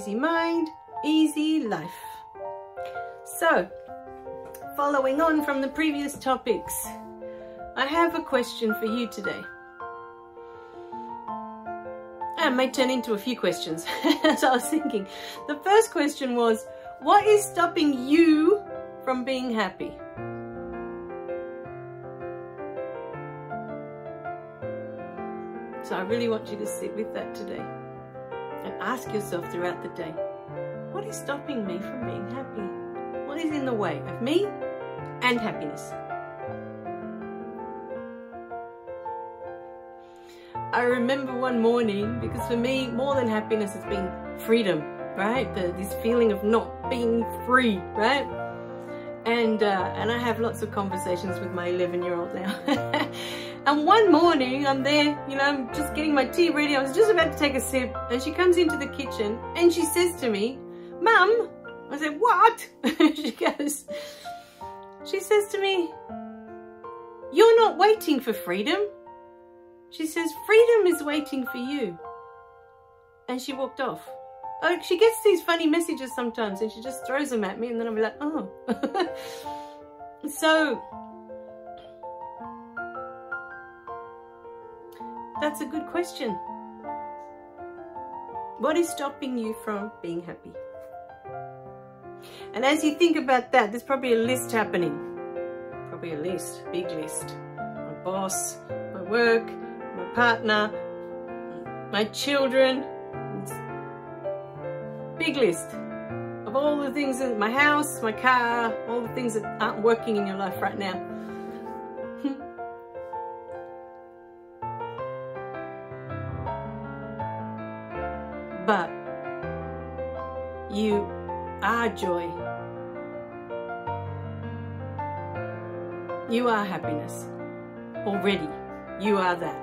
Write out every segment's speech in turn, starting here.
easy mind, easy life. So, following on from the previous topics, I have a question for you today. And may turn into a few questions, as I was thinking. The first question was, what is stopping you from being happy? So I really want you to sit with that today and ask yourself throughout the day, what is stopping me from being happy? What is in the way of me and happiness? I remember one morning, because for me, more than happiness has been freedom, right? The, this feeling of not being free, right? And, uh, and I have lots of conversations with my 11 year old now. And one morning, I'm there, you know, I'm just getting my tea ready. I was just about to take a sip, and she comes into the kitchen and she says to me, Mum, I said, What? she goes, She says to me, You're not waiting for freedom. She says, Freedom is waiting for you. And she walked off. Oh, she gets these funny messages sometimes and she just throws them at me, and then be like, Oh. so, That's a good question. What is stopping you from being happy? And as you think about that, there's probably a list happening. Probably a list, big list. My boss, my work, my partner, my children. Big list of all the things in my house, my car, all the things that aren't working in your life right now. But you are joy. You are happiness. Already. You are that.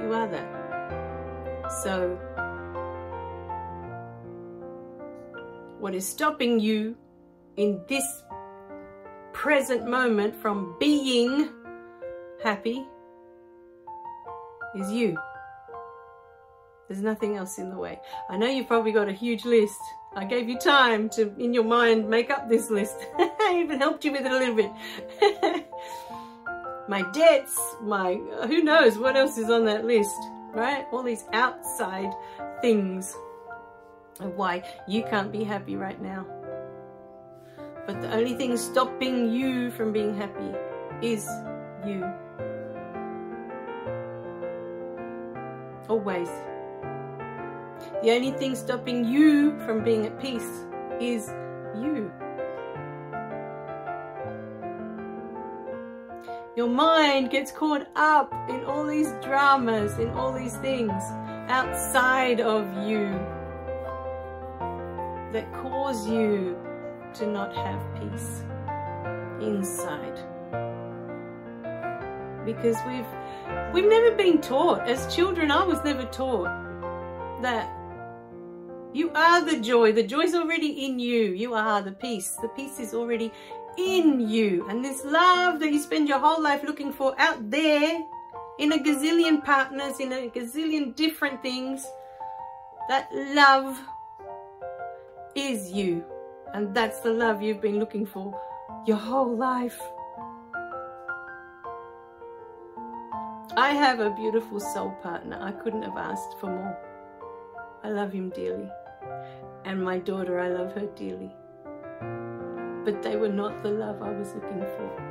You are that. So, what is stopping you in this present moment from being happy is you. There's nothing else in the way. I know you've probably got a huge list. I gave you time to, in your mind, make up this list. I even helped you with it a little bit. my debts, my, who knows what else is on that list, right? All these outside things of why you can't be happy right now. But the only thing stopping you from being happy is you. Always. The only thing stopping you from being at peace is you. Your mind gets caught up in all these dramas, in all these things outside of you that cause you to not have peace inside. Because we've we've never been taught as children I was never taught that you are the joy. The joy's already in you. You are the peace. The peace is already in you. And this love that you spend your whole life looking for out there in a gazillion partners, in a gazillion different things, that love is you. And that's the love you've been looking for your whole life. I have a beautiful soul partner. I couldn't have asked for more. I love him dearly and my daughter, I love her dearly. But they were not the love I was looking for.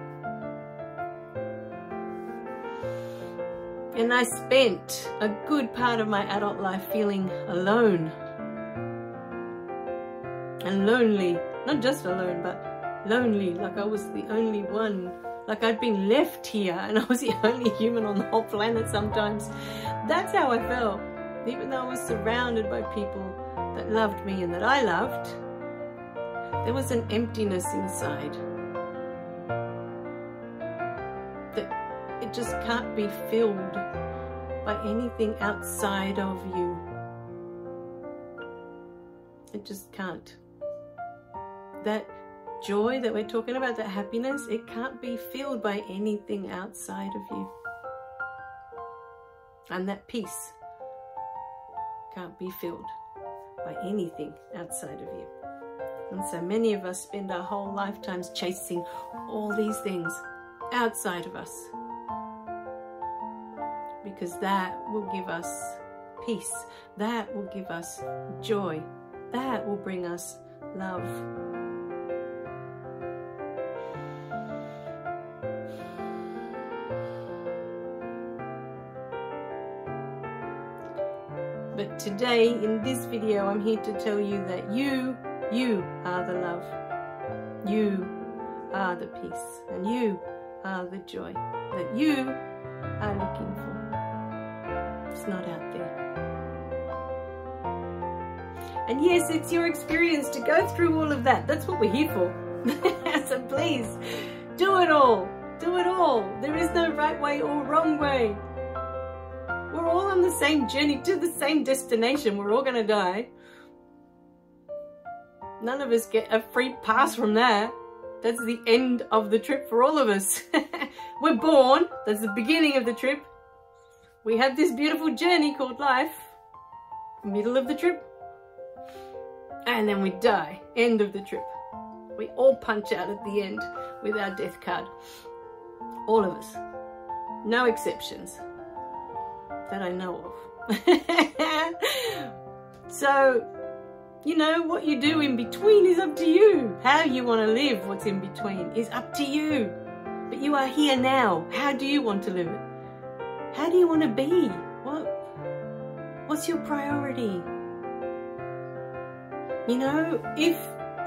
And I spent a good part of my adult life feeling alone and lonely. Not just alone, but lonely, like I was the only one. Like I'd been left here and I was the only human on the whole planet sometimes. That's how I felt. Even though I was surrounded by people that loved me and that I loved, there was an emptiness inside that it just can't be filled by anything outside of you. It just can't. That joy that we're talking about, that happiness, it can't be filled by anything outside of you. And that peace can't be filled by anything outside of you. And so many of us spend our whole lifetimes chasing all these things outside of us. Because that will give us peace. That will give us joy. That will bring us love. Today, in this video, I'm here to tell you that you, you are the love. You are the peace. And you are the joy that you are looking for. It's not out there. And yes, it's your experience to go through all of that. That's what we're here for. so please, do it all. Do it all. There is no right way or wrong way. The same journey to the same destination. We're all going to die. None of us get a free pass from that. That's the end of the trip for all of us. We're born. That's the beginning of the trip. We have this beautiful journey called life. Middle of the trip. And then we die. End of the trip. We all punch out at the end with our death card. All of us. No exceptions that I know of. so, you know, what you do in between is up to you. How you want to live what's in between is up to you. But you are here now. How do you want to live it? How do you want to be? What? What's your priority? You know, if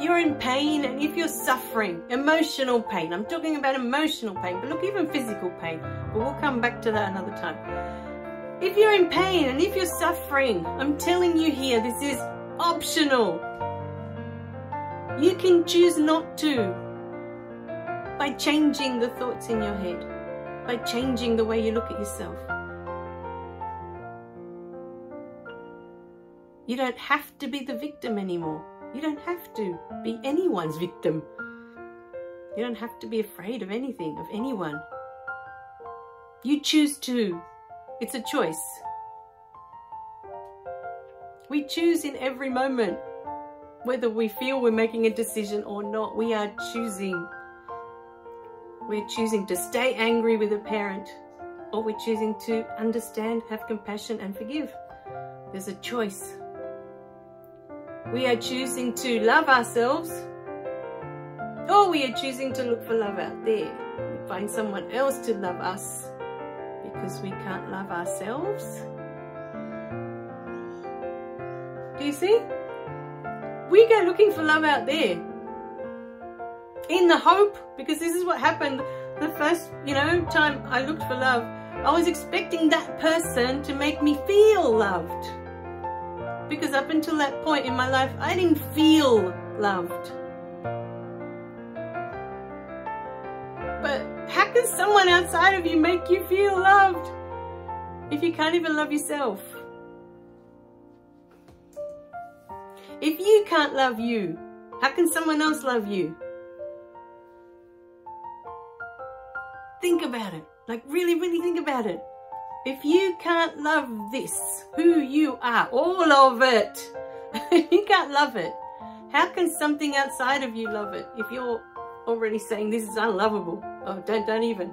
you're in pain and if you're suffering, emotional pain, I'm talking about emotional pain, but look, even physical pain, but we'll come back to that another time if you're in pain and if you're suffering, I'm telling you here, this is optional. You can choose not to by changing the thoughts in your head, by changing the way you look at yourself. You don't have to be the victim anymore. You don't have to be anyone's victim. You don't have to be afraid of anything, of anyone. You choose to it's a choice. We choose in every moment whether we feel we're making a decision or not. We are choosing. We're choosing to stay angry with a parent or we're choosing to understand, have compassion and forgive. There's a choice. We are choosing to love ourselves or we are choosing to look for love out there. Find someone else to love us because we can't love ourselves. Do you see? We go looking for love out there. In the hope, because this is what happened the first, you know, time I looked for love. I was expecting that person to make me feel loved. Because up until that point in my life, I didn't feel loved. Can someone outside of you make you feel loved if you can't even love yourself? If you can't love you, how can someone else love you? Think about it. Like really, really think about it. If you can't love this, who you are, all of it, you can't love it. How can something outside of you love it if you're already saying this is unlovable? Oh, don't, don't even.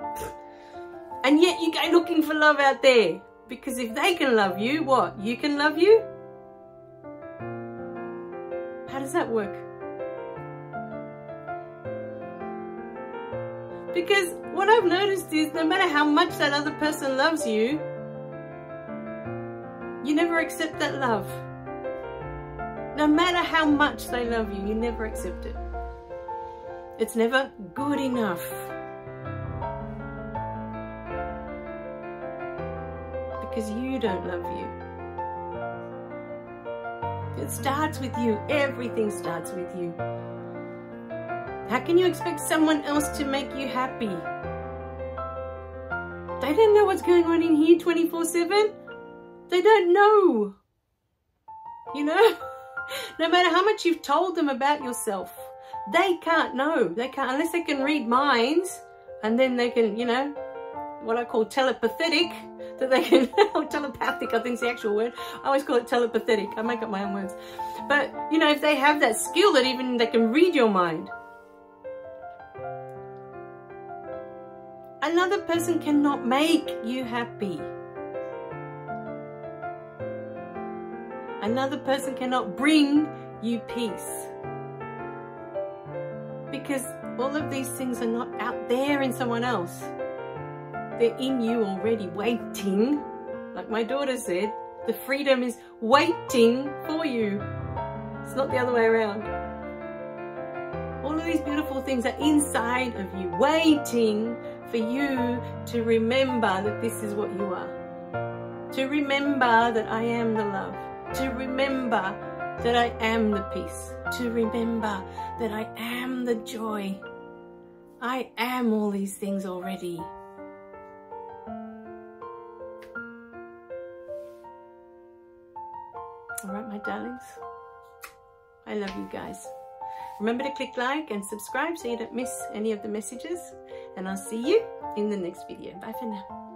And yet you go looking for love out there. Because if they can love you, what? You can love you? How does that work? Because what I've noticed is no matter how much that other person loves you, you never accept that love. No matter how much they love you, you never accept it. It's never good enough. Don't love you. It starts with you. Everything starts with you. How can you expect someone else to make you happy? They don't know what's going on in here 24-7. They don't know. You know? no matter how much you've told them about yourself, they can't know. They can't, unless they can read minds and then they can, you know, what I call telepathic that they can, or telepathic, I think is the actual word. I always call it telepathetic. I make up my own words. But, you know, if they have that skill that even they can read your mind, another person cannot make you happy. Another person cannot bring you peace. Because all of these things are not out there in someone else. They're in you already, waiting. Like my daughter said, the freedom is waiting for you. It's not the other way around. All of these beautiful things are inside of you, waiting for you to remember that this is what you are. To remember that I am the love to remember that I am the peace, to remember that I am the joy. I am all these things already. Darlings. I love you guys. Remember to click like and subscribe so you don't miss any of the messages. And I'll see you in the next video. Bye for now.